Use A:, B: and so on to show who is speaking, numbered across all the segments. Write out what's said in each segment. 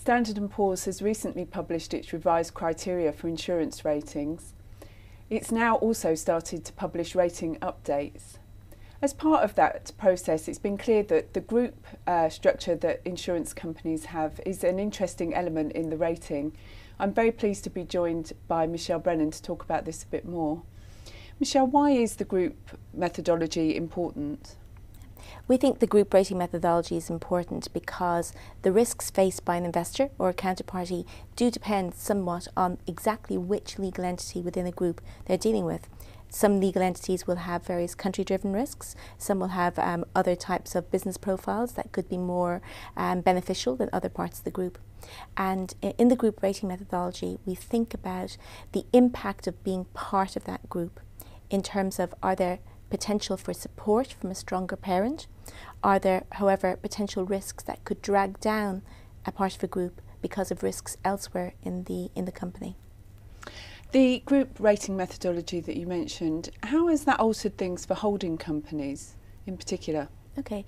A: Standard & Poor's has recently published its revised criteria for insurance ratings. It's now also started to publish rating updates. As part of that process, it's been clear that the group uh, structure that insurance companies have is an interesting element in the rating. I'm very pleased to be joined by Michelle Brennan to talk about this a bit more. Michelle, why is the group methodology important?
B: We think the group rating methodology is important because the risks faced by an investor or a counterparty do depend somewhat on exactly which legal entity within a group they're dealing with. Some legal entities will have various country driven risks, some will have um, other types of business profiles that could be more um, beneficial than other parts of the group. And in the group rating methodology, we think about the impact of being part of that group in terms of are there potential for support from a stronger parent? Are there, however, potential risks that could drag down a part of a group because of risks elsewhere in the in the company?
A: The group rating methodology that you mentioned, how has that altered things for holding companies in particular?
B: Okay.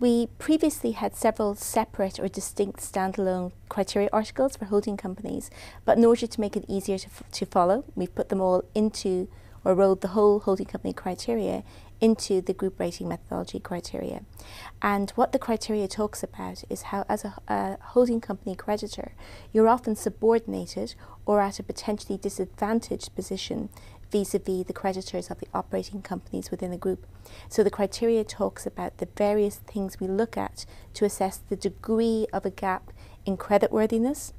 B: We previously had several separate or distinct standalone criteria articles for holding companies, but in order to make it easier to, to follow, we've put them all into or rolled the whole holding company criteria into the group rating methodology criteria. And what the criteria talks about is how, as a, a holding company creditor, you're often subordinated or at a potentially disadvantaged position vis-a-vis the creditors of the operating companies within the group. So the criteria talks about the various things we look at to assess the degree of a gap in creditworthiness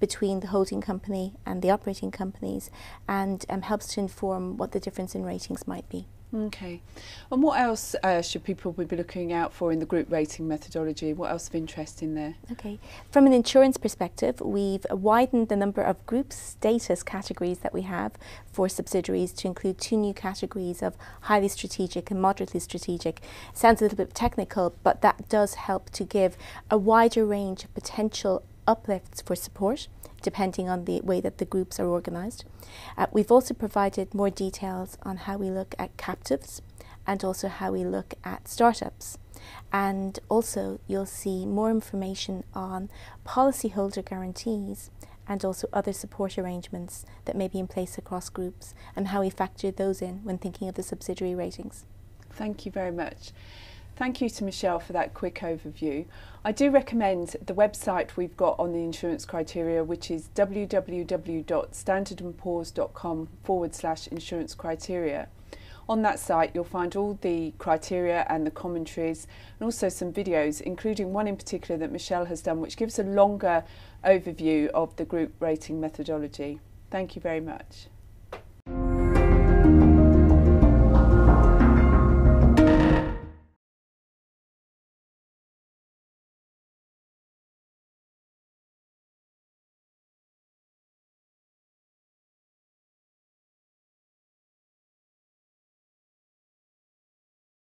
B: between the holding company and the operating companies and um, helps to inform what the difference in ratings might be.
A: Okay. And what else uh, should people be looking out for in the group rating methodology? What else of interest in there?
B: Okay. From an insurance perspective, we've widened the number of group status categories that we have for subsidiaries to include two new categories of highly strategic and moderately strategic. Sounds a little bit technical, but that does help to give a wider range of potential uplifts for support depending on the way that the groups are organised. Uh, we've also provided more details on how we look at captives and also how we look at startups. And also, you'll see more information on policyholder guarantees and also other support arrangements that may be in place across groups and how we factor those in when thinking of the subsidiary ratings.
A: Thank you very much. Thank you to Michelle for that quick overview. I do recommend the website we've got on the insurance criteria, which is www.standardandpoors.com forward slash insurance criteria. On that site, you'll find all the criteria and the commentaries, and also some videos, including one in particular that Michelle has done, which gives a longer overview of the group rating methodology. Thank you very much.